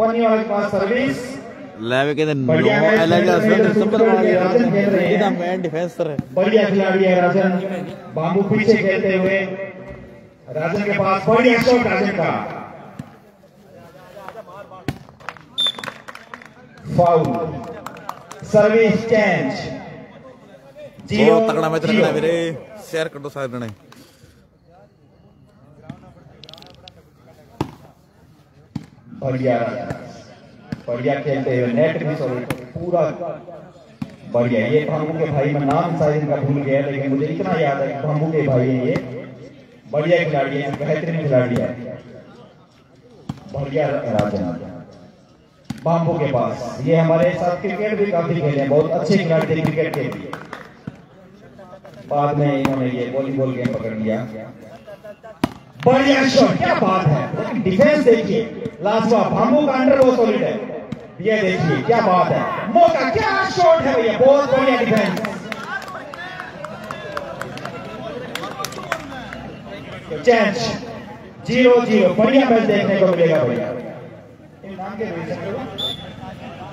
Company वाले पास service लेवे के दिन नो अलग रहे हैं। एकदम मेन डिफेंसर है। बढ़िया खिलाड़ी है राजन। बांबू पीछे खेलते हुए। राजन के पास बढ़िया शॉट राजन का। फाउल सर्विस चेंज बहुत तगड़ा मैच रखना मेरे। शेयर कर दो सारे ने बढ़िया बढ़िया खेलते हुए नेट भी सॉरी पूरा बढ़िया। ये भामू के भाई, मैं नाम शायद इनका भूल गया, लेकिन मुझे इतना याद है भामू के भाई हैं ये। बढ़िया खिलाड़ी है, बेहतरीन खिलाड़ी है। बढ़िया राजन बाम्बू के पास। ये हमारे साथ क्रिकेट भी काफ़ी खेले हैं, बहुत अच्छे खिलाड़ी थे क्रिकेट के। भी बाद में इन्होंने ये वॉलीबॉल गेम पकड़ लिया। बढ़िया शॉट क्या बात है? डिफेंस देखिए। का अंडर सॉलिड है। ये देखिए, क्या बात है। मौका, क्या शॉट है भैया? बहुत बढ़िया डिफेंस चेंज ज़ीरो ज़ीरो बढ़िया मैच देखने को मिलेगा भैया?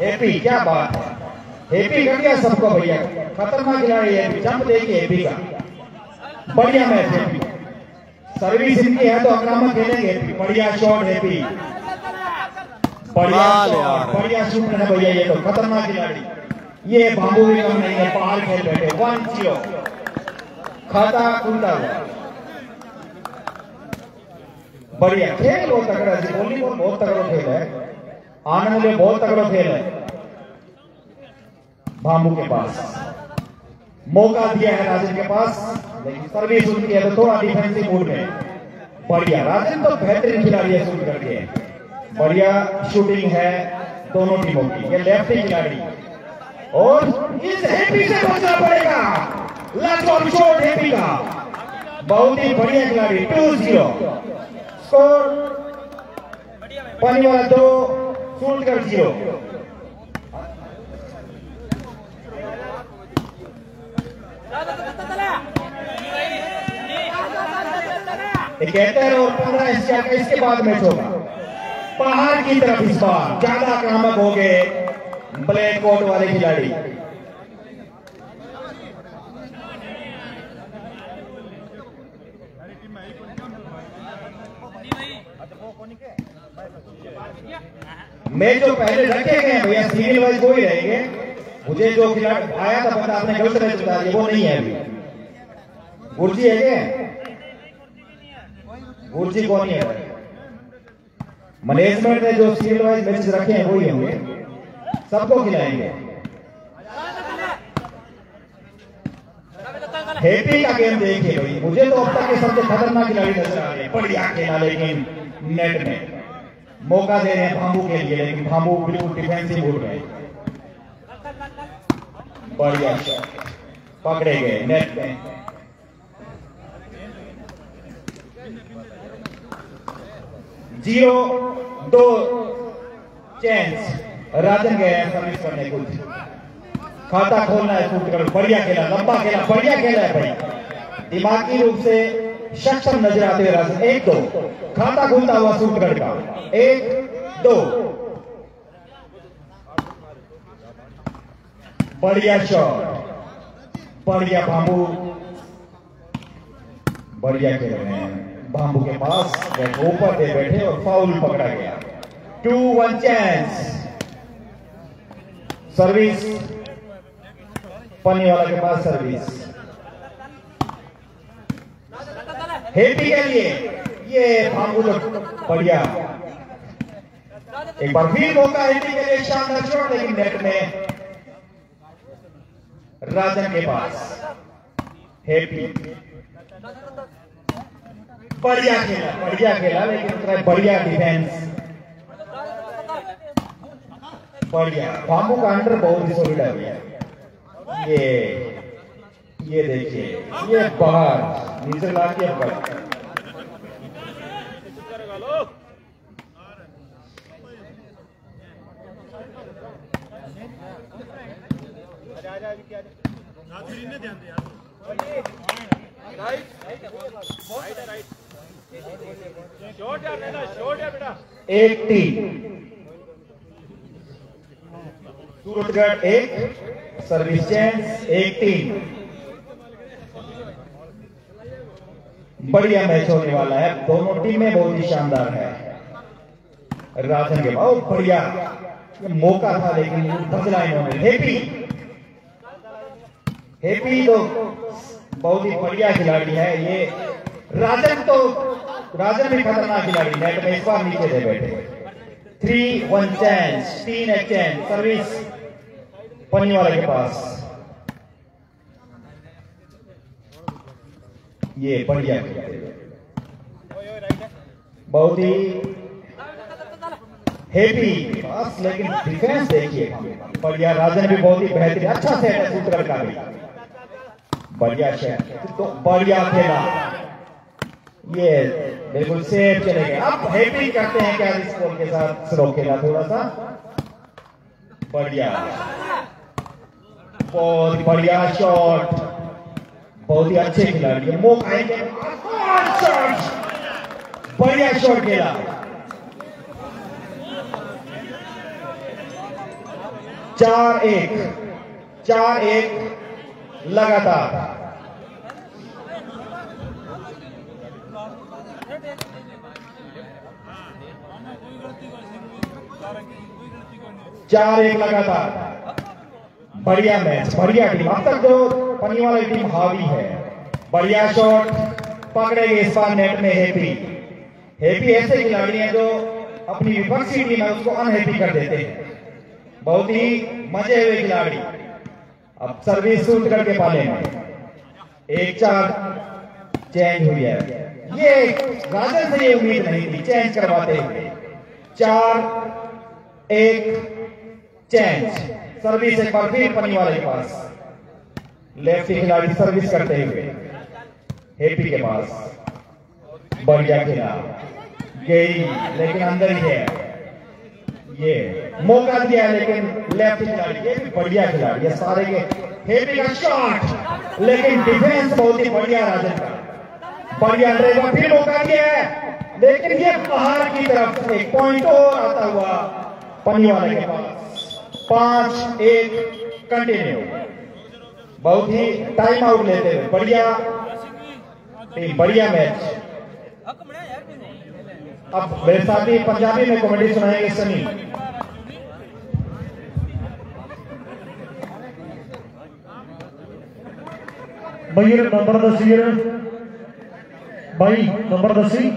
एपी क्या बात है। एपी का क्या सबको भैया। खतरनाक खिलाड़ी है। जंप देखिए एपी का। बढ़िया मैच सर्विस इनकी है तो आक्रामक खेलेंगे बढ़िया शॉट बढ़िया कमाल shot, यार। बढ़िया शूटर है भैया ये तो खतरनाक खिलाड़ी। ये बाबू भी कम नहीं है बाहर खेल बैठे। वन ज़ीरो खाता खुलता हुआ बढ़िया खेल बहुत तगड़ा है। वॉलीबॉल बहुत तगड़ा खेल है। आनंद में बहुत तगड़ा खेल है। भामू के पास। मौका दिया है राजन के पास। लेकिन सर्विस उनकी है तो थोड़ा डिफेंसिव मूड में बढ़िया राजन तो बेहतरीन खिलाड़ी है शूट करके। बढ़िया शूटिंग है, दोनों टीमों की, ये लेफ्टी खिलाड़ी। और इस हैप्पी से बचना पड़ेगा। लाजवाब शॉट हैप्पी का। बहुत ही बढ़िया खिलाड़ी टू ज़ीरो स्कोर पानी वाला दो शूट कर ज़ीरो इकहत्तर और पंद्रह एशिया का इसके बाद मैच होगा। पहाड़ की तरफ़ इस बार ज़्यादा आक्रामक हो गए ब्लैक कोट वाले खिलाड़ी। मैच जो पहले रखे गए भैया सीरियल वाइज वो ही रहेंगे। मुझे जो खिलाड़ी आया था बंदा आपने गलत मैच बता दिया वो नहीं है अभी। गुरजी है क्या? गुरजी कौन है? मैनेजमेंट ने जो सीरियल वाइज मैच रखे हैं, वही होंगे। सबको खिलाएँगे। हैप्पी का गेम देखिए भाई। मुझे तो अब तक के सबसे खतरनाक खिलाड़ी नज़र आ रहे हैं। बढ़िया खेला, लेकिन नेट में। मौका दे रहे हैं भामू के लिए, लेकिन भामू बिल्कुल डिफेंसिव मूड में बढ़िया पकड़े गए नेट में। ज़ीरो, दो चेंज राजन हैं सर्विस करने कुछ। खाता खोलना है कर बढ़िया खेला, लंबा खेला, बढ़िया खेला है भाई। दिमागी रूप से सक्षम नज़र आते हुए राजन। एक, दो। खाता खुलता हुआ कर का। एक, दो। बढ़िया शॉट बढ़िया बाबू बढ़िया खेल रहे हैं बाबू के पास ऊपर दे बैठे और फाउल पकड़ा गया। टू वन चांस सर्विस पन्नी वाला के पास सर्विस हेपी के लिए। ये तो बढ़िया। एक बार फिर मौका हेपी के लिए शानदार शॉट लेकिन नेट में राजन के पास। हेपी बढ़िया खेला बढ़िया खेला, लेकिन बढ़िया डिफेंस बढ़िया। बाबू का अंडर बहुत ही सॉलिड है भैया। ये ये देखिए, ये बाहर, नीचे ला के बाहर एट्टी सूरतगढ़ एक सर्विस चेंज एक तीन बढ़िया मैच होने वाला है। दोनों टीमें बहुत ही शानदार है। राजन के बहुत बढ़िया। मौका था, लेकिन बदला इन्होंने। हैप्पी हैप्पी तो बहुत ही बढ़िया खिलाड़ी है। ये राजन तो राजन भी खतरनाक खिलाड़ी नेट में इस बार नीचे से बैठे। थ्री वन चैंस तीन एक्सचेंज सर्विस पनी वाले के पास। ये बढ़िया बहुत ही हैप्पी बस लेकिन डिफेंस देखिए। बढ़िया राजन भी बहुत ही बेहतरीन अच्छा सेट है का भी। बढ़िया सेट तो बढ़िया खेला। ये बिल्कुल सेफ़ चले गए। अब हैप्पी करते हैं क्या स्कोर के साथ? स्लो खेला थोड़ा सा? बढ़िया। बहुत बढ़िया शॉट बहुत ही अच्छे खिलाड़ी। है मौका है बढ़िया शॉट खेला। चार एक। चार एक लगातार। चार एक लगातार। बढ़िया मैच बढ़िया टीम अब तक जो पनी वाली टीम हावी है। बढ़िया शॉट पकड़ेंगे इस बार नेट में हैप्पी हैप्पी ऐसे खिलाड़ी हैं जो अपनी विपक्षी टीम है, उसको अनहैप्पी कर देते हैं। बहुत ही मज़े हुए खिलाड़ी। अब सर्विस सूट करके पाले एक चार चेंज हुई है। ये राजन से ये उम्मीद नहीं थी। चेंज करवाते हुए। चार, एक चेंज सर्विस एक बार फिर पनी वाले के पास। लेफ़्ट खिलाड़ी सर्विस करते हुए। हेपी के पास। बढ़िया खेला। गई लेकिन अंदर ही है। ये मौका दिया लेकिन लेफ़्ट खिलाड़ी ये भी बढ़िया खिलाड़ी। है सारे के हेपी का शॉट लेकिन डिफेंस बहुत ही बढ़िया राजन का। बढ़िया रहेगा फिर मौका दिया है। लेकिन ये बाहर की तरफ़ एक पॉइंट और आता हुआ पन्नी वाले के पास। पांच एक कंटिन्यू बहुत ही टाइम आउट लेते हुए बढ़िया टीम बढ़िया मैच अब मेरे साथ ही पंजाबी में कॉमेडी सुनाएंगे सनी ਬਈ ਇਹ ਨੰਬਰ ਦੱਸੀ ਯਾਰ ਬਾਈ ਨੰਬਰ ਦੱਸੀ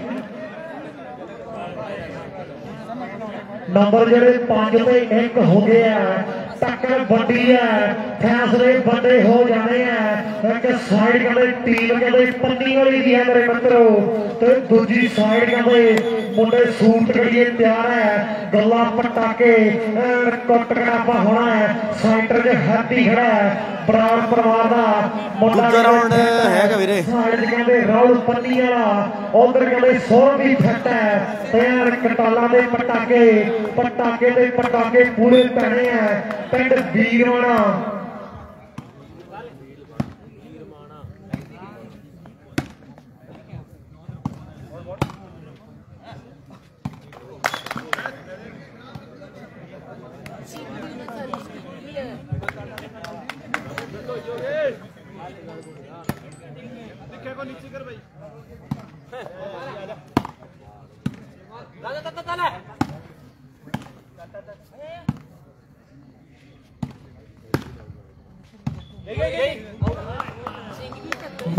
ਨੰਬਰ ਜਿਹੜੇ 5 ਤੇ 1 ਹੋ ਗਏ ਆ ਟੱਕਰ ਵੱਡੀ ਹੈ ਫੈਸਲੇ ਵੱਡੇ ਹੋ ਜਾਣੇ ਆ। ਇੱਕ ਸਾਈਡ ਕਹਿੰਦੇ ਟੀਮ ਕਹਿੰਦੇ ਪੰਨੀ ਵਾਲੀ ਦੀ ਹੈ ਮੇਰੇ ਮਿੱਤਰੋ। ਤੇ ਦੂਜੀ ਸਾਈਡ ਕਹਿੰਦੇ ਮੁੰਡੇ ਸੂਟ ਕਰੀਏ ਤਿਆਰ ਹੈ। ਗੱਲਾਂ ਪਟਾਕੇ ਐਨ ਕੁੱਟ ਕੜਾਪਾ ਹੋਣਾ ਹੈ। ਸੈਂਟਰ 'ਚ ਹੈਪੀ ਖੜਾ ਹੈ। ਬਰਾੜ ਪਰਿਵਾਰ ਦਾ ਮੁੰਡਾ round ਹੈਗਾ ਵੀਰੇ। ਸਾਈਡ ਕਹਿੰਦੇ ਰਾਹੁਲ ਪੰਨੀ ਵਾਲਾ। ਉਧਰ ਕਹਿੰਦੇ ਸੌਰ ਵੀ ਫਿੱਟ ਹੈ। ਤੇ ਐਨ ਕਟਾਲਾਂ ਦੇ ਪਟਾਕੇ ਪਟਾਕੇ ਦੇ ਪਟਾਕੇ ਪੂਰੇ ਪੈਣੇ ਆ ਪਿੰਡ ਵੀਰਵਾਣਾ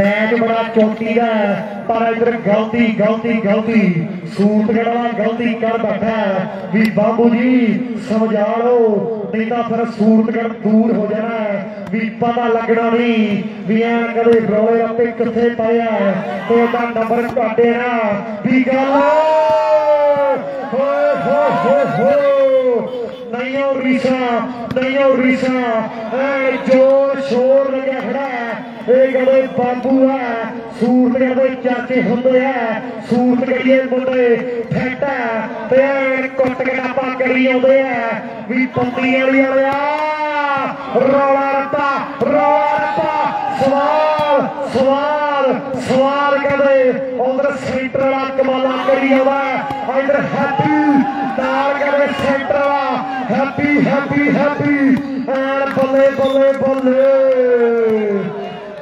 ਮੈਚ ਬੜਾ ਚੋਟੀ ਦਾ ਹੈ, ਪਰ ਇਧਰ ਗਲਤੀ ਗਲਤੀ ਗਲਤੀ ਸੂਤ ਜਿਹੜਾ ਗਲਤੀ ਕਰ ਬੈਠਾ ਹੈ। ਵੀ ਬਾਬੂ ਜੀ ਸਮਝਾ ਲਓ ਨਹੀਂ ਤਾਂ ਫਿਰ ਸੂਰਤਗੜ ਦੂਰ ਹੋ ਜਾਣਾ ਹੈ। ਵੀ ਪਤਾ ਲੱਗਣਾ ਨਹੀਂ ਵੀ ਐ ਕਦੇ ਰੋਲੇ ਉੱਤੇ ਕਿੱਥੇ ਪਿਆ ਹੈ ਤੇ ਉਹਦਾ ਨੰਬਰ ਤੁਹਾਡੇ ਨਾ ਵੀ ਗੱਲ ਹੋ ਹੋ ਹੋ ਹੋ ਨਹੀਂ ਉਹ ਰੀਸਾ ਨਹੀਂ ਉਹ ਰੀਸਾ ਐ ਜੋਰ ਸ਼ੋਰ ਲੱਗਿਆ ਖੜਾ ਹੈ ਇਹ ਕਹਿੰਦੇ ਬਾਬੂ ਹੈ ਸੂਰਤ ਕਹਿੰਦੇ ਚਾਚੇ ਹੁੰਦੇ ਆ, ਸੂਰਤ ਕਰੀਏ ਮੁੰਡੇ, ਫੈਟ ਤੇ ਕੁੱਟ ਕੇ ਨਾਪਾ ਕਰੀ ਆਉਂਦੇ ਆ, ਵੀ ਪੰਦੀ ਵਾਲੀ ਵਾਲਿਆ, ਰੌਲਾ ਰੱਪਾ ਰੌਲਾ ਰੱਪਾ, ਸਵਾਲ ਸਵਾਲ ਸਵਾਲ ਕਹਿੰਦੇ, ਉਧਰ ਸੈਂਟਰ ਵਾਲਾ ਕਮਾਲਾ ਕਰੀ ਆਉਂਦਾ, ਇਧਰ ਹੈਪੀ, ਨਾਲ ਕਹਿੰਦੇ ਸੈਂਟਰ ਵਾਲਾ, ਹੈਪੀ ਹੈਪੀ ਹੈਪੀ, ਐਨ ਬੱਲੇ ਬੱਲੇ ਬੱਲੇ।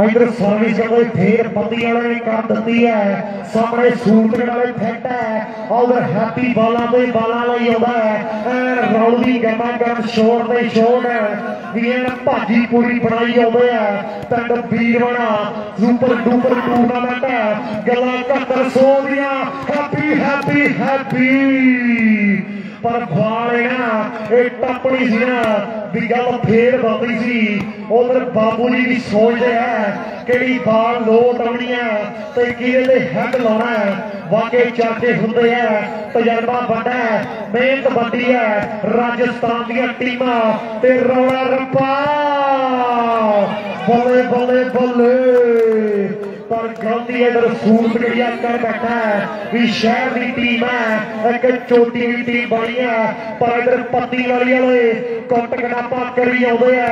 ਇਧਰ ਸਰਵਿਸ ਵਾਲੇ ਫੇਰ ਬੰਦੀ ਵਾਲੇ ਨੇ ਕਰ ਦਿੱਤੀ ਹੈ, ਸਾਹਮਣੇ ਸੂਰਤ ਵਾਲੇ ਫਿੱਟ ਹੈ ਉਧਰ ਹੈਪੀ ਬਾਲਾਂ ਤੇ ਬਾਲਾਂ ਲਈ ਆਉਂਦਾ ਹੈ, ਐਨ ਰੌਲੀ ਗਮਾ ਗਮ ਸ਼ੋਰ ਦੇ ਸ਼ੋਰ ਵੀ ਇਹ ਭਾਜੀ ਪੂਰੀ ਬਣਾਈ ਆਉਂਦੇ ਆ, ਪਿੰਡ ਵੀਰਵਣਾ ਸੁਪਰ ਡੂਪਰ ਟੂਰਨਾਮੈਂਟ ਹੈ, ਗੱਲਾਂ ਘੱਟਰ ਦੀਆਂ ਹੈਪੀ ਹੈਪੀ ਹੈਪੀ। ਪਰ ਵਾਲੇ ਨਾ ਇਹ ਟੱਪਣੀ ਸੀ ਨਾ ਵੀ ਗੱਲ ਫੇਰ ਬੰਦੀ ਸੀ ਉਧਰ ਬਾਬੂ ਜੀ ਵੀ ਸੋਚਦੇ ਆ ਕਿਹੜੀ ਬਾਲ ਲੋਟ ਆਉਣੀ ਆ ਤੇ ਕਿਹਦੇ ਤੇ ਹੈਡ ਲਾਉਣਾ ਹੈ ਵਾਕਈ ਚਰਚੇ ਹੁੰਦੇ ਆ, ਤਜਰਬਾ ਵੱਡਾ ਮਿਹਨਤ ਵੱਡੀ ਹੈ ਰਾਜਸਥਾਨ ਦੀਆਂ ਟੀਮਾਂ ਤੇ ਰੌਲਾ ਰੱਪਾ। ਬੱਲੇ ਬੱਲੇ ਬੱਲੇ। ਪਰ ਗਲਤੀ ਇਧਰ ਸੂਰਤ ਗੜੀਆ ਕਰ ਬੈਠਾ ਵੀ ਸ਼ਹਿਰ ਦੀ ਟੀਮ ਹੈ ਇੱਕ ਚੋਟੀ ਦੀ ਟੀਮ ਬਣੀ ਹੈ। ਪਰ ਇਧਰ ਪੱਤੀ ਵਾਲੀ ਵਾਲੇ ਕੁੱਟ ਕਨਾਪਾ ਕਰੀ ਆਉਂਦੇ ਆ।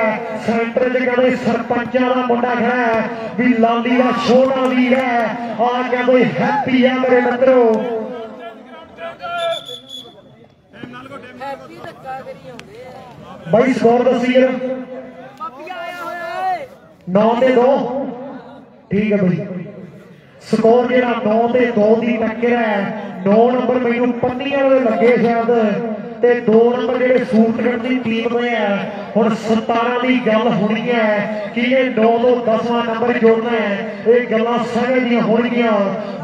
ਸੈਂਟਰ 'ਚ ਕਹਿੰਦੇ ਸਰਪੰਚਾਂ ਦਾ ਮੁੰਡਾ ਖੜਾ ਵੀ ਲਾਲੀ ਦਾ ਸੋਹਣਾ ਵੀਰ ਹੈ। ਆ ਕਹਿੰਦੇ ਹੈਪੀ ਆ ਮੇਰੇ ਮਿੱਤਰੋ। ਹੈਪੀ ਧੱਕਾ ਕਰੀ ਆਉਂਦੇ ਆ। ਬਾਈ ਸਕੋਰ ਦੱਸੀ ਯਾਰ ਪਾਪੀ ਆਇਆ ਹੋਇਆ ਏ। 9 ਤੇ 2 ਠੀਕ ਹੈ ਬਈ। ਸਕੋਰ ਜਿਹੜਾ 9 ਤੇ 2 ਦੀ ਟੱਕਰ ਹੈ 9 ਨੰਬਰ ਮੈਨੂੰ ਪੰਨੀਆਂ ਵਾਲੇ ਲੱਗੇ ਸ਼ਾਇਦ, ਤੇ 2 ਨੰਬਰ ਜਿਹੜੇ ਸੂਟਗੜ ਦੀ ਟੀਮ ਦੇ ਆ ਹੁਣ 17 ਦੀ ਗੱਲ ਹੋਣੀ ਹੈ ਕਿ ਇਹ 9 ਤੋਂ 10ਵਾਂ ਨੰਬਰ ਜੋੜਨਾ ਹੈ, ਇਹ ਗੱਲਾਂ ਸਮਝ ਦੀਆਂ ਹੋਣਗੀਆਂ।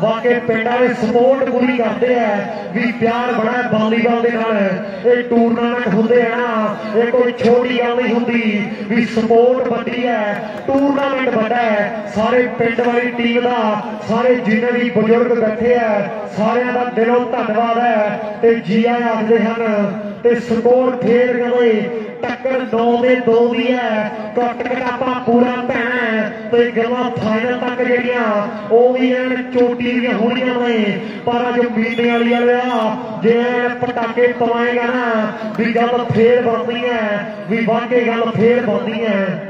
ਵਾਕਈ ਪਿੰਡ ਵਾਲੇ ਸਪੋਰਟ ਪੂਰੀ ਕਰਦੇ ਆ, ਵੀ ਪਿਆਰ ਬੜਾ ਵਾਲੀਬਾਲ ਦੇ ਨਾਲ। ਇਹ ਟੂਰਨਾਮੈਂਟ ਹੁੰਦੇ ਆ ਨਾ, ਇਹ ਕੋਈ ਛੋਟੀ ਗੱਲ ਨਹੀਂ ਹੁੰਦੀ ਵੀ ਸਪੋਰਟ ਵੱਡੀ ਹੈ ਟੂਰਨਾਮੈਂਟ ਵੱਡਾ ਹੈ। ਸਾਰੇ ਪਿੰਡ ਵਾਲੀ ਟੀਮ ਦਾ, ਸਾਰੇ ਜਿੰਨੇ ਵੀ ਬਜ਼ੁਰਗ ਬੈਠੇ ਆ, ਸਾਰਿਆਂ ਦਾ ਦਿਲੋਂ ਧੰਨਵਾਦ ਹੈ ਤੇ ਜੀ ਆਇਆਂ ਆਖਦੇ ਹਨ ਤੇ ਸਕੋਰ ਫੇਰ ਗਏ ਟੱਕਰ 9 ਦੇ 2 ਦੀ ਹੈ ਕੱਟ ਕਟਾਪਾ ਪੂਰਾ ਪੈਣਾ ਹੈ ਤੇ ਗੱਲਾਂ ਫਾਈਨਲ ਤੱਕ ਜਿਹੜੀਆਂ ਉਹ ਵੀ ਐਨ ਚੋਟੀ ਦੀਆਂ ਹੋਣੀਆਂ ਨੇ ਪਰ ਅੱਜ ਮੀਨੇ ਵਾਲੀ ਵਾਲਿਆ ਜੇ ਐਨ ਪਟਾਕੇ ਪਵਾਏਗਾ ਨਾ ਵੀ ਗੱਲ ਫੇਰ ਬਣਦੀ ਹੈ ਵੀ ਵਾਕੇ ਗੱਲ ਫੇਰ ਬਣਦੀ ਹੈ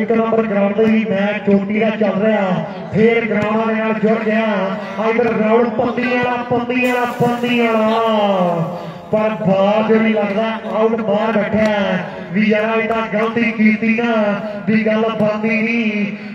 ਇੱਕ ਨੰਬਰ ਗਰਾਊਂਡ ਤੇ ਵੀ ਮੈਚ ਚੋਟੀ ਦਾ ਚੱਲ ਰਿਹਾ ਫੇਰ ਗਰਾਊਂਡ ਦੇ ਨਾਲ ਜੁੜ ਗਿਆ ਇਧਰ ਗਰਾਊਂਡ ਪੰਦੀ ਵਾਲਾ ਪੰਦੀ ਵਾਲਾ ਪੰਦੀ ਵਾਲਾ ਪਰ ਬਾਜ ਨਹੀਂ ਲੱਗਦਾ ਆਊਟ ਬਾਹਰ ਬੈਠਾ Biar está ganti Kitina di Galabang ini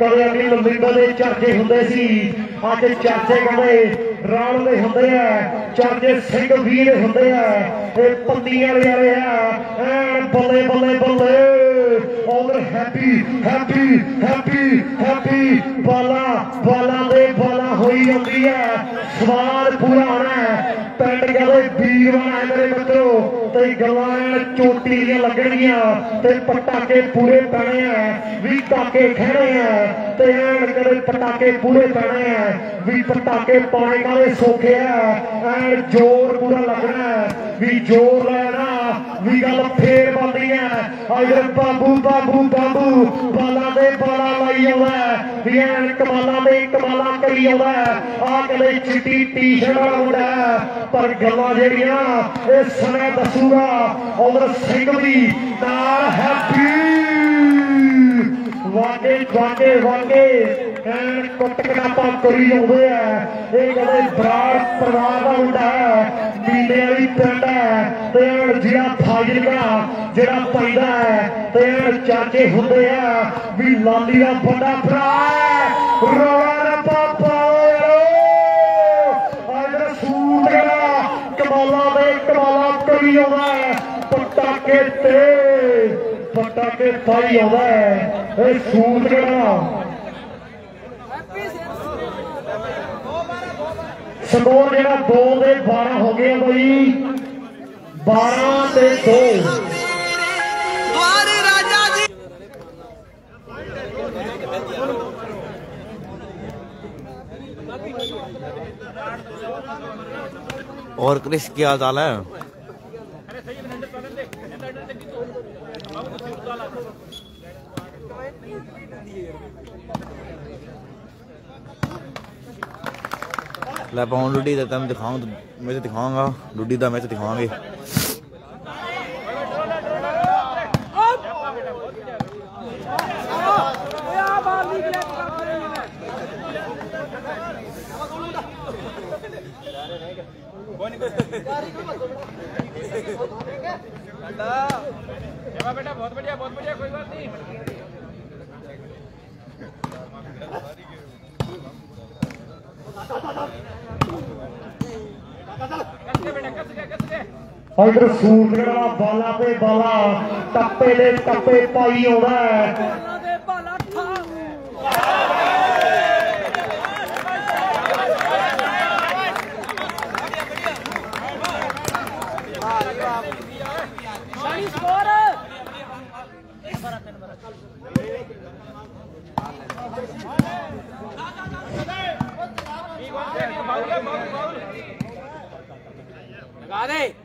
ਕਦੇ ਅਗਲੀ ਲੰਬੀਡੋ ਦੇ ਚਰਚੇ ਹੁੰਦੇ ਸੀ। ਅੱਜ ਚਰਚੇ ਕਹਿੰਦੇ ਰਾਲ ਦੇ ਹੁੰਦੇ ਆ ਚਰਚੇ ਸਿੰਘ ਵੀਰ ਹੁੰਦੇ ਆ। ਇਹ ਪੱਤੀ ਵਾਲੇ ਵਾਲੇ ਆ, ਐਨ ਬੱਲੇ ਬੱਲੇ ਬੱਲੇ। ਉਧਰ ਹੈਪੀ ਹੈਪੀ ਹੈਪੀ ਹੈਪੀ। ਬਾਲਾ ਬਾਲਾ ਦੇ ਬਾਲਾ ਹੋਈ ਜਾਂਦੀ ਹੈ ਸਵਾਦ ਪੂਰਾ ਹੋਣਾ ਪਿੰਡ ਕਹਿੰਦੇ ਵੀਰ ਬਣਾ ਤੇ ਗੱਲਾਂ ਚੋਟੀ ਦੀਆਂ ਲੱਗਣਗੀਆਂ ਤੇ ਪਟਾਕੇ ਪੂਰੇ ਪੈਣੇ ਆ, ਵੀ ਪਟਾਕੇ ਖਹਿਣੇ ਆ, ਤੇ ਐਨ ਕਦੇ ਪਟਾਕੇ ਪੂਰੇ ਪੈਣੇ ਆ, ਵੀ ਪਟਾਕੇ ਪਾਣੇ ਕਾਲੇ ਸੋਖੇ ਆ। ਐਨ ਜ਼ੋਰ ਪੂਰਾ ਲੱਗਣਾ, ਵੀ ਜ਼ੋਰ ਲੈਣਾ ਵੀ ਗੱਲ ਫੇਰ ਬੰਦੀ ਹੈ ਅਜਰ ਬਾਬੂ ਬਾਬੂ ਬਾਬੂ ਬਾਲਾ ਦੇ ਬਾਲਾ ਲਾਈ ਆਉਂਦਾ ਹੈ, ਵੀ ਐਨ ਕਮਾਲਾਂ ਦੇ ਕਮਾਲਾਂ ਕਰੀ ਆਉਂਦਾ ਆ ਕਦੇ ਚਿੱਟੀ ਟੀ-ਸ਼ਰਟ ਵਾਲਾ ਮੁੰਡਾ ਹੈ, ਪਰ ਗੱਲਾਂ ਜਿਹੜੀਆਂ ਇਹ ਸਮੇਂ ਦੱਸੂਗਾ ਉਮਰ ਸਿੰਘ ਵੀ ਨਾਲ ਹੈਪੀ ਵਾਕੇ ਵਾਕੇ ਵਾਕੇ ਐਨ ਕੁੱਟ ਕਨਾਪਾ ਕਰੀ ਜਾਂਦੇ ਆ ਇਹ ਕਦੇ ਬਰਾੜ ਪਰਿਵਾਰ ਦਾ ਮੁੰਡਾ ਹੈ ਮੀਨੇ ਵਾਲੀ ਪਿੰਡ ਹੈ ਤੇ ਐਨ ਜਿਹੜਾ ਫਾਜ਼ਿਲਕਾ ਜਿਹੜਾ ਪੈਂਦਾ ਹੈ ਤੇ ਐਨ ਚਾਚੇ ਹੁੰਦੇ ਆ ਵੀ ਲਾਲੀ ਦਾ ਵੱਡਾ ਭਰਾ ਹੈ ਰੋਲਾ ਨਾ ਪਾਪਾ ਅਜਰ ਸੂਟ ਜਿਹੜਾ ਕਮਾਲਾਂ ਦੇ ਕਮਾਲਾਂ ਕਰੀ ਆਉਂਦਾ ਹੈ ਪਟਾਕੇ ਤੇ ਪਟਾਕੇ ਪਾਈ ਆਉਂਦਾ ਹੈ ਇਹ ਸੂਟ ਜਿਹੜਾ ਸਕੋਰ ਜਿਹੜਾ 2 ਦੇ 12 ਹੋ ਗਏ ਆ ਬਈ 12 ਤੇ 2 द्वार राजा जी और क्रिश क्या हाल है ਲੈ ਪਾਉਂ ਲੁੱਡੀ ਦਾ ਤੈਨੂੰ ਦਿਖਾਉਂ ਮੈਂ ਤੇ ਦਿਖਾਵਾਂਗਾ ਲੁੱਡੀ ਦਾ ਮੈਚ ਦਿਖਾਵਾਂਗੇ ਓਏ ਆ ਬਾਲ ਦੀ ਕਲੈਕ ਕਰਦੇ ਨੇ सेवा बेटा बहुत बढ़िया बहुत बढ़िया कोई बात नहीं ਇਧਰ ਸੂਟ ਜਿਹੜਾ ਬਾਲਾ ਤੇ ਬਾਲਾ ਟੱਪੇ ਦੇ ਟੱਪੇ ਪਾਈ ਆਉਂਦਾ ਹੈ ਬਾਲਾਂ ਦੇ ਬਾਲਾ ਠਾ ਸ਼ਾਨੀ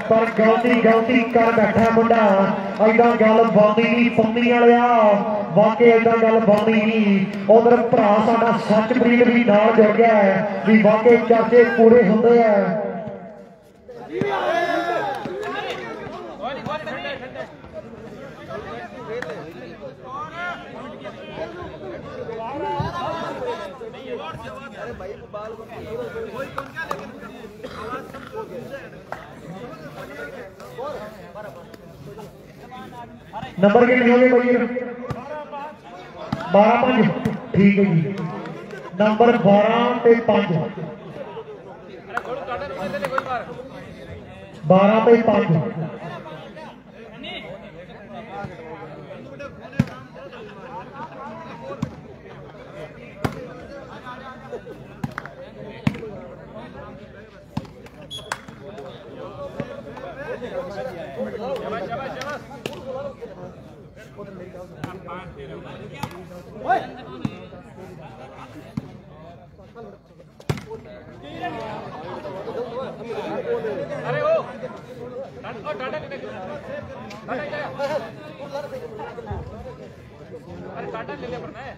ਪਰ ਗਲਤੀ ਗਲਤੀ ਕਰ ਬੈਠਾ ਮੁੰਡਾ। ਐਦਾਂ ਗੱਲ ਬੰਦੀ ਨਹੀਂ ਪੰਨੀ ਵਾਲਿਆ। ਵਾਕਿਆ ਐਦਾਂ ਗੱਲ ਬੰਦੀ ਨਹੀਂ। ਉਧਰ ਭਰਾ ਸਾਡਾ ਸੱਚ ਸੱਚਪ੍ਰੀਤ ਵੀ ਨਾਲ ਜੁੜ ਗਿਆ ਵੀ ਵਾਕਿਆ ਚਾਚੇ ਪੂਰੇ ਹੁੰਦੇ ਆ। अरे भाई को बाल को कोई कौन क्या लेकिन आवाज़ बराबर नंबर के लिए बारह पाँच। ठीक है जी। नंबर बारह पे पाँच। बारह पे पाँच। अरे ओ टाटा टाटा कितने टाटा क्या अरे टाटा ले लिया पर मैं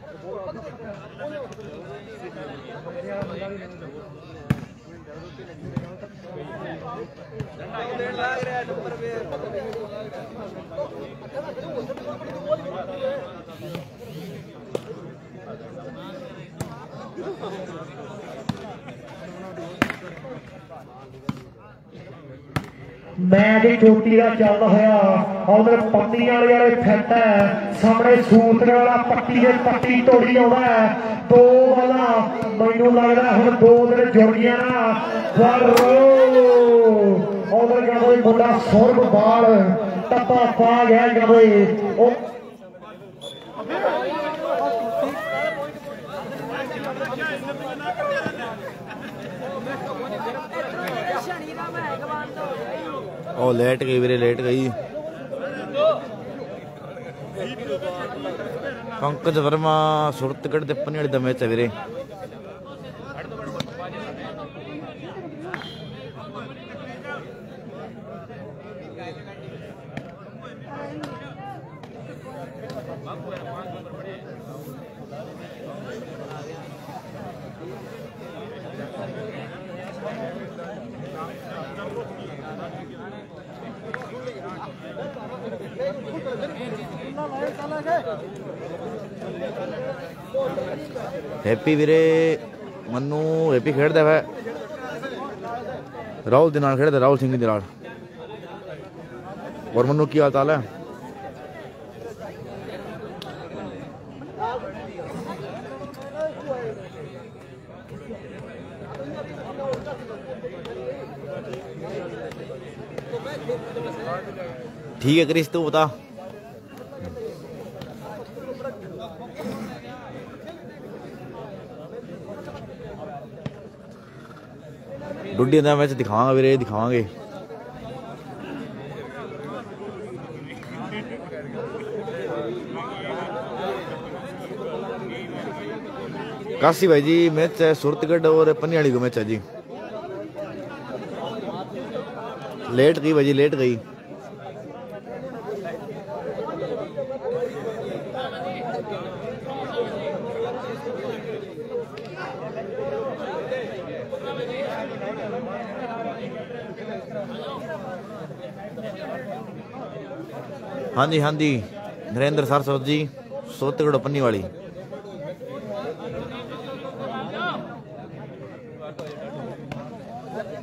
ਮੈਚ ਚੋਟੀ ਦਾ ਚੱਲ ਹੋਇਆ। ਉਧਰ ਪੱਤੀ ਵਾਲੇ ਵਾਲੇ ਫਿੱਟ ਹੈ ਸਾਹਮਣੇ ਸੂਤ ਵਾਲਾ ਪੱਟੀ ਦੇ ਪੱਟੀ ਢੋੜੀ ਆਉਂਦਾ ਹੈ ਦੋ ਵਾਲਾ, ਮੈਨੂੰ ਲੱਗਦਾ ਹੁਣ ਦੋ ਦਿਨ ਜੁੜ ਗਿਆ ਨਾ। ਪਰ ਉਧਰ ਕਹਿੰਦੇ ਮੁੰਡਾ ਸੁਰਬ ਬਾਲ ਟੱਪਾ ਪਾ ਗਿਆ ਕਹਿੰਦੇ ਉਹ ਸ਼ਨੀ ਦਾ ਮੈਂ ਗਵਾਨ ਹੋ ਗਿਆ ਉਹ ਲੇਟ ਗਈ ਵੀਰੇ, ਲੇਟ ਗਈ। ਪੰਕਜ ਵਰਮਾ ਸੁਰਤਗੜ ਤੇ ਪਨੀ ਵਾਲੇ ਦਮੇ ਮੈਚ ਵੀਰੇ। ਹੈਪੀ ਵੀਰੇ ਮੰਨੂ ਹੈਪੀ ਖੇਡਦਾ ਹੈ ਰਾਹੁਲ ਦੇ ਨਾਲ ਖੇਡਦਾ ਰਾਹੁਲ ਸਿੰਘ ਦੇ ਨਾਲ ਔਰ ਮੰਨੂ ਕੀ ਹਾਲ ਚਾਲ ਹੈ ठीक है क्रिस तू बता ਡੁੱਡੀ ਦਾ ਮੈਚ ਦਿਖਾਵਾਂਗੇ ਵੀਰੇ ਦਿਖਾਵਾਂਗੇ काशी भाई जी मैच है सूरतगढ़ और पन्नियाड़ी को मैच है जी लेट गई भाई जी लेट गई ਹਾਂਜੀ ਹਾਂਜੀ। ਨਰਿੰਦਰ ਸਰਸਵਤ ਜੀ। ਸੋਤਗੜ ਪੰਨੀ ਵਾਲੀ।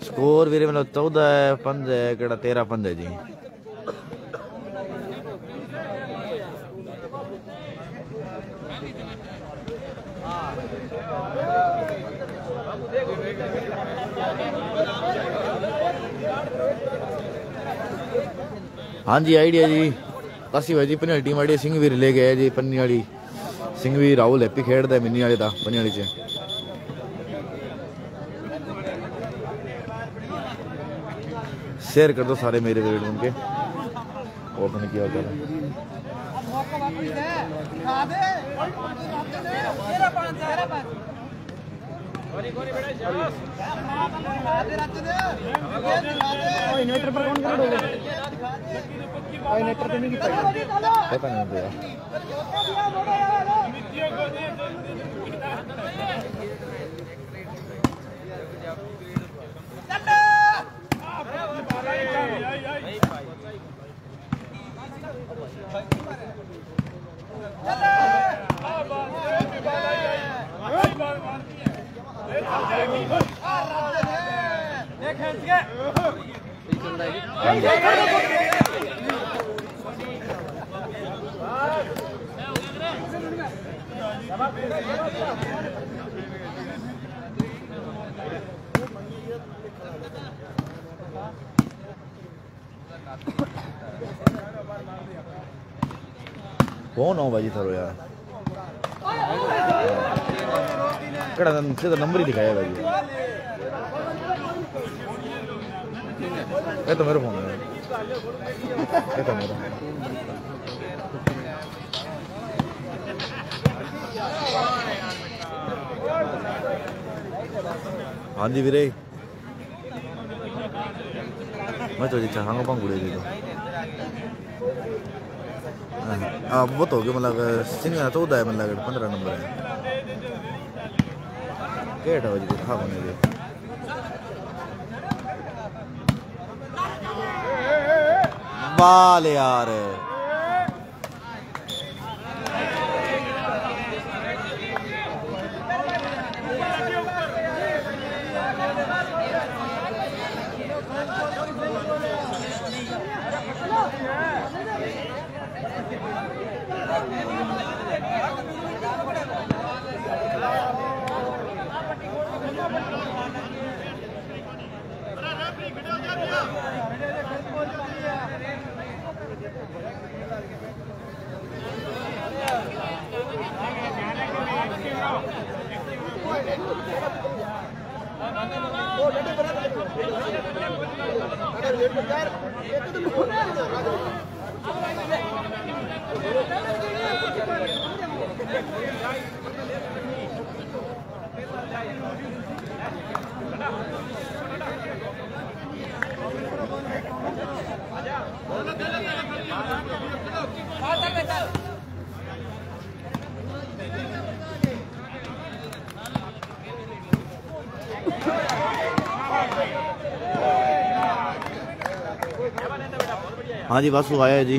ਸਕੋਰ ਵੀਰੇ, ਮੈਨੂੰ 14 ਪੰਜ ਹੈ, ਕਿਹੜਾ 13 5 ਹੈ ਜੀ। ਹਾਂਜੀ, ਆਈਡੀਆ ਜੀ। ਕਾਸੀ ਭਾਈ ਜੀ ਪੰਨੀ ਟੀਮ ਆਈਡੀਆ ਸਿੰਘ ਵੀਰ ਲੈ ਗਏ ਜੀ ਪੰਨੀ ਵਾਲੀ ਸਿੰਘ ਵੀ ਰਾਹੁਲ ਹੈਪੀ ਖੇਡਦਾ ਮਿੰਨੀ ਵਾਲੇ ਦਾ ਪੰਨੀ ਵਾਲੀ ਚ शेयर कर दो सारे मेरे वीडियो उनके और मैंने किया क्या पता नहीं भैया कौन ਆਈ ਨੈਟਰ ਤੇ ਨਹੀਂ ਕੀਤਾ। ਪਤਾ ਨਹੀਂ ਹੁੰਦਾ भाई थारो यार कड़ा सीधा नंबर ही दिखाया भाई ये तो मेरा फ़ोन है ये तो मेरा हाँ जी वीरे मैं तो जी चाहूँगा पंगुड़े जी तो हाँ वो तो हो मतलब सिंह चौदह है मतलब पंद्रह नंबर है। केट है जी हाँ बने जी। बाल यार। हाँ जी बस वो आया है जी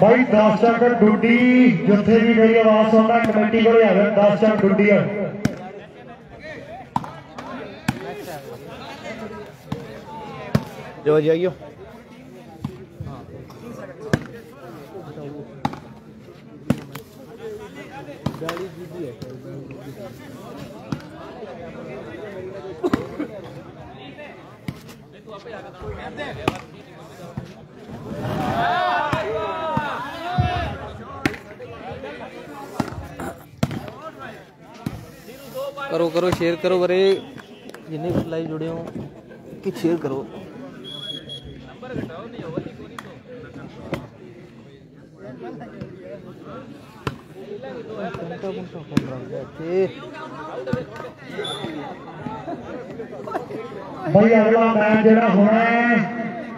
ਭਾਈ 10 ਚੱਕ ਡੁੱਡੀ ਜਿੱਥੇ ਵੀ ਮੇਰੀ ਆਵਾਜ਼ ਸੁਣਦਾ ਕਮੇਟੀ ਕੋਲੇ ਆ ਜਾਓ 10 ਚੱਕ ਡੁੱਡੀ ਆ जो जाइयो ਕਰੋ ਕਰੋ करो करो शेयर करो बरे जिन्हें लाइव जुड़े हो, कि शेयर करो। घंटा घंटा फ़ोन रख ਭਾਈ ਅਗਲਾ ਮੈਚ ਜਿਹੜਾ ਹੋਣਾ ਹੈ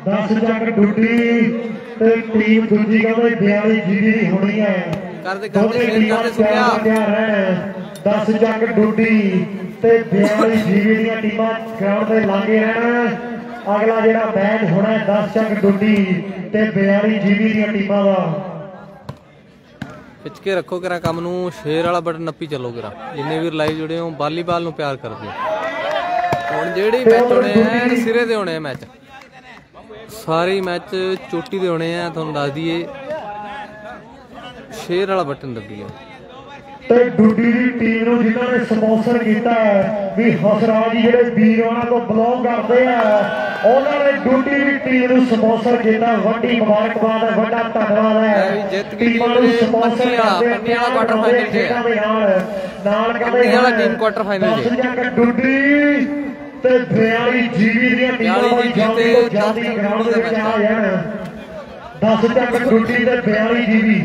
10 ਚੱਕ ਡੁੱਡੀ ਤੇ ਟੀਮ ਦੂਜੀ ਕਹਿੰਦੇ 42 ਜੀਬੀ ਦੀ ਹੋਣੀ ਹੈ। ਕਰਦੇ ਕਰਦੇ ਸ਼ੇਅਰ ਕਰਦੇ ਸੁਣਿਆ। ਤਿਆਰ ਹੈ 10 ਚੱਕ ਡੁੱਡੀ ਤੇ 42 ਜੀਬੀ ਦੀਆਂ ਟੀਮਾਂ ਗਰਾਊਂਡ ਤੇ ਲਾਗੇ ਰਹਿਣ। ਅਗਲਾ ਜਿਹੜਾ ਮੈਚ ਹੋਣਾ ਹੈ 10 ਚੱਕ ਡੁੱਡੀ ਤੇ 42 ਜੀਬੀ ਦੀਆਂ ਟੀਮਾਂ ਦਾ। ਖਿੱਚ ਕੇ ਰੱਖੋ ਕਰਾ ਕੰਮ ਨੂੰ ਸ਼ੇਅਰ ਵਾਲਾ ਬਟਨ ਨੱਪੀ ਚੱਲੋ ਕਰਾ ਜਿੰਨੇ ਵੀ ਲਾਈਵ ਜੁੜੇ ਹੋ ਵਾਲੀਬਾਲ ਨੂੰ ਪਿਆਰ ਕਰਦੇ ਹੋ। ਹੁਣ ਜਿਹੜੇ ਮੈਚ ਹੋਣੇ ਆ ਐਨ ਸਿਰੇ ਦੇ ਹੋਣੇ ਆ ਮੈਚ ਸਾਰੇ ਮੈਚ ਚੋਟੀ ਦੇ ਹੋਣੇ ਆ ਤੁਹਾਨੂੰ ਦੱਸ ਦਈਏ ਸ਼ੇਅਰ ਵਾਲਾ ਬਟਨ ਦੱਬੀਏ ਤੇ ਡੁੱਡੀ ਦੀ ਟੀਮ ਨੂੰ ਜਿਨ੍ਹਾਂ ਨੇ ਸਪਾਂਸਰ ਕੀਤਾ ਹੈ ਵੀ ਹਸਰਾਜ ਜੀ ਜਿਹੜੇ ਵੀਰ ਉਹਨਾਂ ਤੋਂ ਬਲੌਗ ਕਰਦੇ ਆ ਉਹਨਾਂ ਨੇ ਡੁੱਡੀ ਦੀ ਟੀਮ ਨੂੰ ਸਪਾਂਸਰ ਕੀਤਾ ਵੱਡੀ ਮੁਬਾਰਕਬਾਦ ਹੈ ਵੱਡਾ ਧੰਨਵਾਦ ਹੈ ਟੀਮਾਂ ਨੂੰ ਵਾਲਾ, ਕਰਦੇ ਆ, ਪੰਨੀ ਵਾਲਾ ਹੈ। ਖੇਡਾਂ ਦੇ ਨਾਲ ਨਾਲ ਕਹਿੰਦੇ ਵਾਲਾ final 'ਚ। ਦਸ ਜੱਗ ਡੁੱਡੀ ਤੇ 42 ਜੀਵੀ ਦੀਆਂ ਟੀਮਾਂ 42 ਬੜੀ ਜਲਦੀ ਤੇ ਤੋਂ ਜਲਦੀ ਦਸ ਗਰਾਊਂਡ ਦੇ ਵਿੱਚ ਆ। ਜਾਣ 10 ਚੱਕ ਡੁੱਡੀ ਤੇ 42 ਜੀਵੀ।